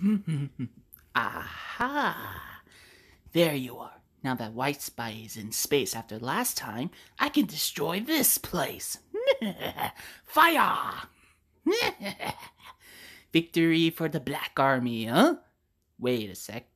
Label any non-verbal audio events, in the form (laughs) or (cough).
(laughs) Aha! There you are. Now that White Spy is in space after last time, I can destroy this place. (laughs) Fire! (laughs) Victory for the Black Army, huh? Wait a sec.